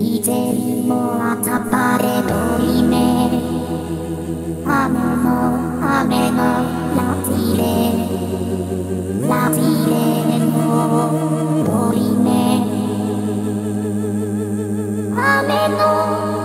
이제 모아 자빠레 도리네. 아무모 아메노 라지레 라지레 노 도리네. 아메노